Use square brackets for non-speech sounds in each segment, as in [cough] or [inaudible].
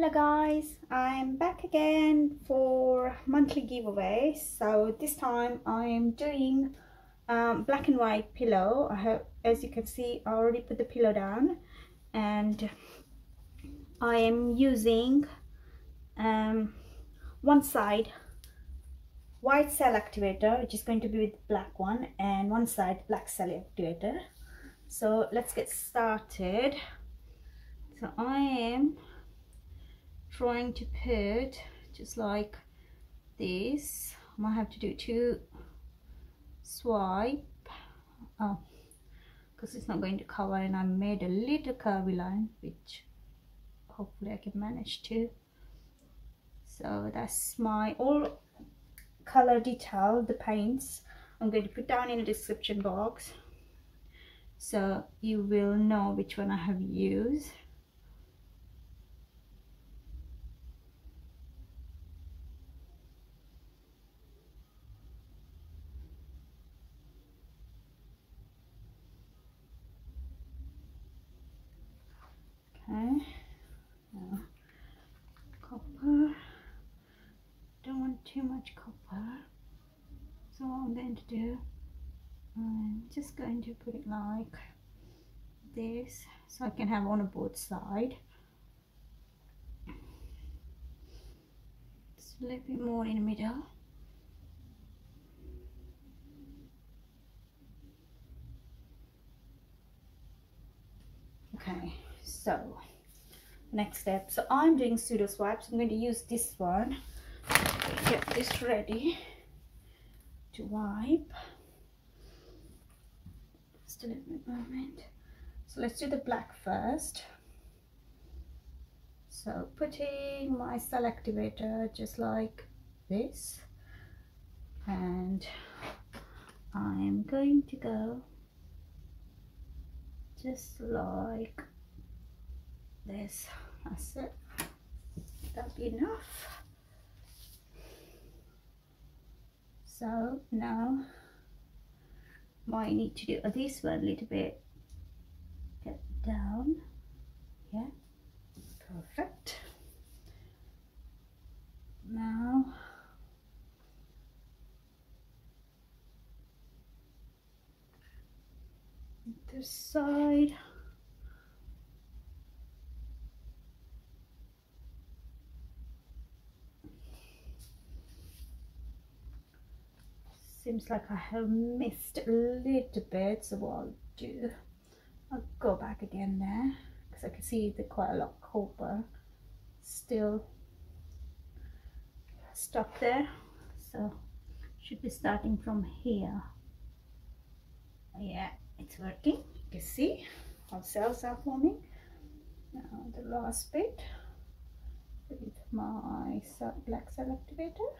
hello guys. I'm back again for monthly giveaway. So this time i'm doing um, black and white pillow. I have as you can see i already put the pillow down. And i am using um, one side white cell activator which is going to be with black one and one side black cell activator. So let's get started. So i am trying to put just like this. I might have to do two swipe. Oh because it's not going to cover and I made a little curvy line which hopefully I can manage to. So that's my all color detail the paints. I'm going to put down in the description box so you will know which one I have used okay now, copper don't want too much copper. So what I'm going to do I'm just going to put it like this so I can have on a both side. Just a little bit more in the middle. Okay so next step so i'm doing pseudo swipes. I'm going to use this one get this ready to wipe. Just a little moment. So let's do the black first. So putting my cell activator just like this. And I'm going to go just like this. That's it. That'll be enough so now might need to do oh, this one a little bit. Get down. Yeah. Perfect. Now this side seems like I have missed a little bit so what I'll do I'll go back again there because I can see the quite a lot of copper still stuck there. So should be starting from here. Yeah it's working. You can see our cells are forming. Now the last bit with my black cell activator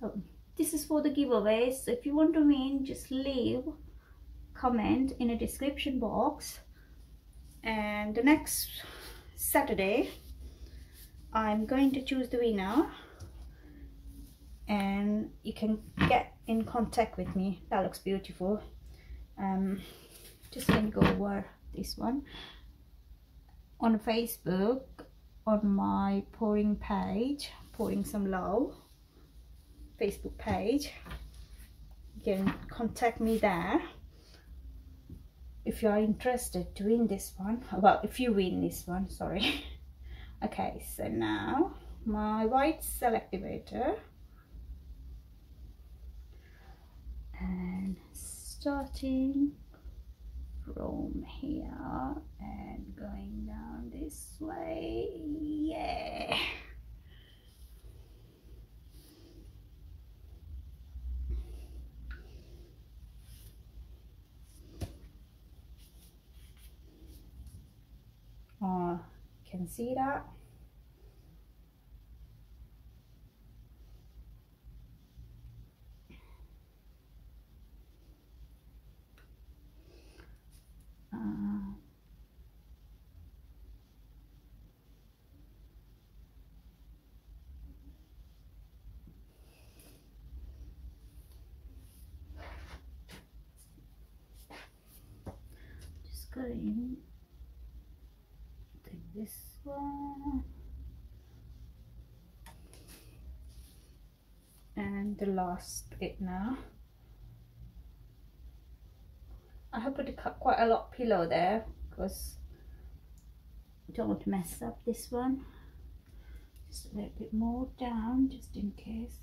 so this is for the giveaways so if you want to win just leave comment in a description box. And the next Saturday I'm going to choose the winner. And you can get in contact with me. That looks beautiful. Um just to go over this one. On Facebook on my pouring page pouring some love Facebook page. You can contact me there if you are interested to win this one. Well, if you win this one, sorry. [laughs] okay, so now my white cell activator and starting from here and going down this way yeah uh, see that uh, just going this one. And the last bit now. I have put quite a lot pillow there because I don't want to mess up this one. Just a little bit more down just in case.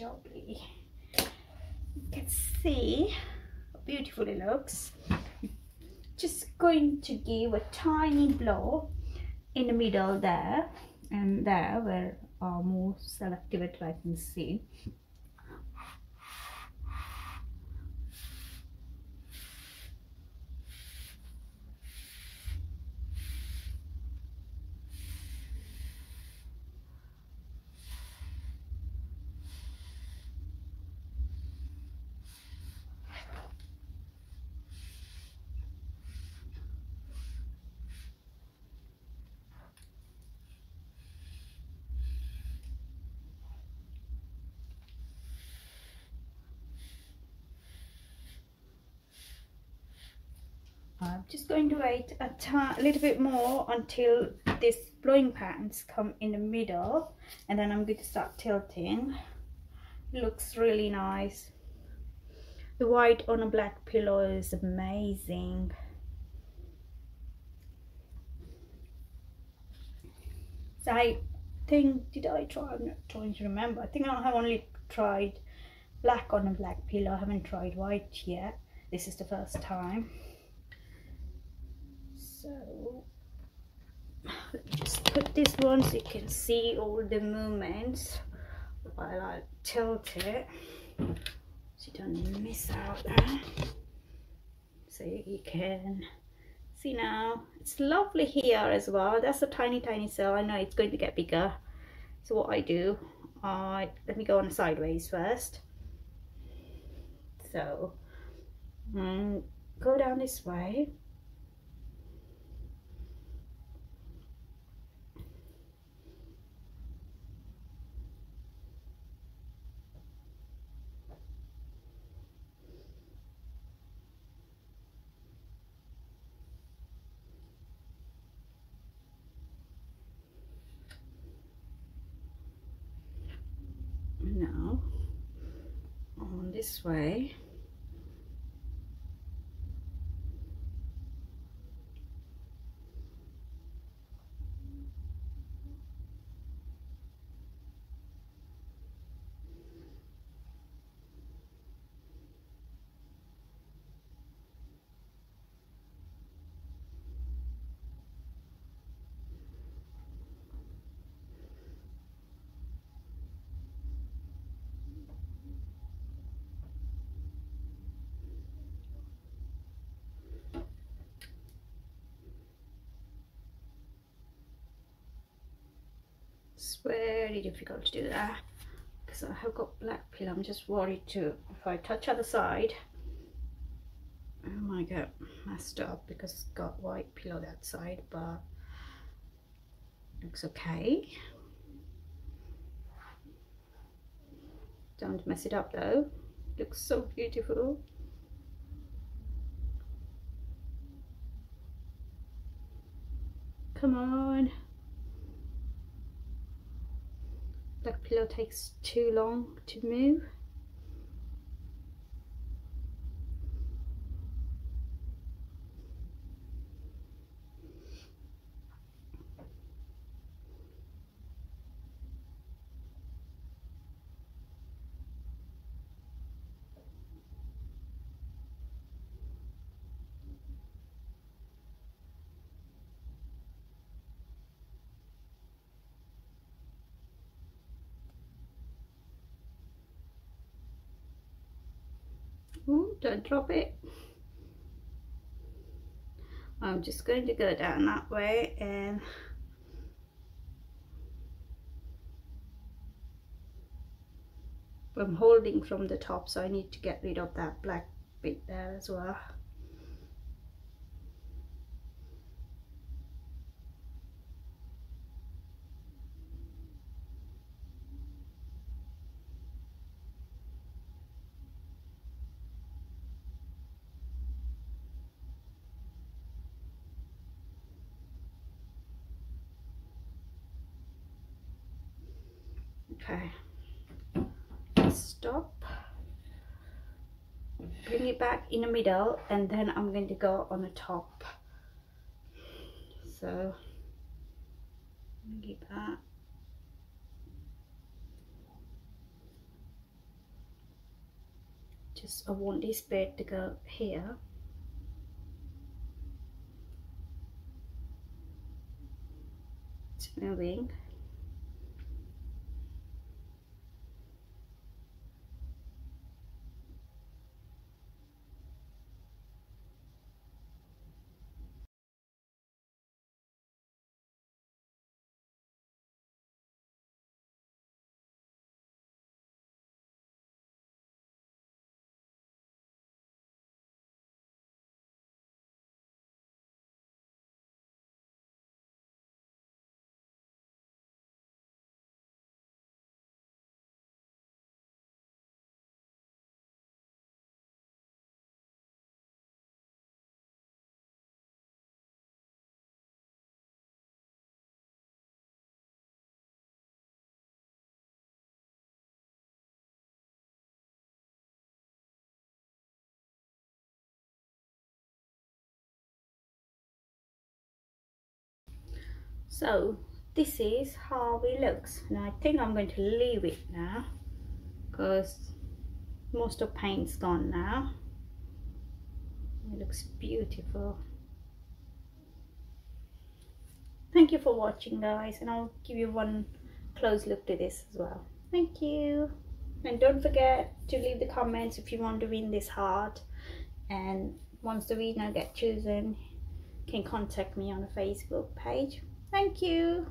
Lovely. You can see how beautiful it looks. Just going to give a tiny blow in the middle there and there where are more selective I can see. I'm just going to wait a little bit more until these blowing pans come in the middle and then I'm going to start tilting. Looks really nice. The white on a black pillow is amazing. So I think, did I try? I'm not trying to remember. I think I have only tried black on a black pillow. I haven't tried white yet. This is the first time so put this one so you can see all the movements while I tilt it. So you don't miss out there. So you can see now. It's lovely here as well. That's a tiny tiny cell. I know it's going to get bigger. So what I do I let me go on sideways first. So mm, go down this way now on this way it's very difficult to do that. Because I have got black peel I'm just worried to if I touch other side I might get messed up because it's got white pillow that side but looks okay. Don't mess it up though. Looks so beautiful. Come on black pillow takes too long to move. Ooh, don't drop it. I'm just going to go down that way and I'm holding from the top so I need to get rid of that black bit there as well. Okay. Stop. Bring it back in the middle and then I'm going to go on the top. So get that just I want this bit to go here. It's moving so this is how it looks and I think I'm going to leave it now because most of paint's gone now. It looks beautiful. Thank you for watching guys and I'll give you one close look to this as well. Thank you. And don't forget to leave the comments if you want to win this heart. And once the winner get chosen can contact me on the Facebook page Thank you.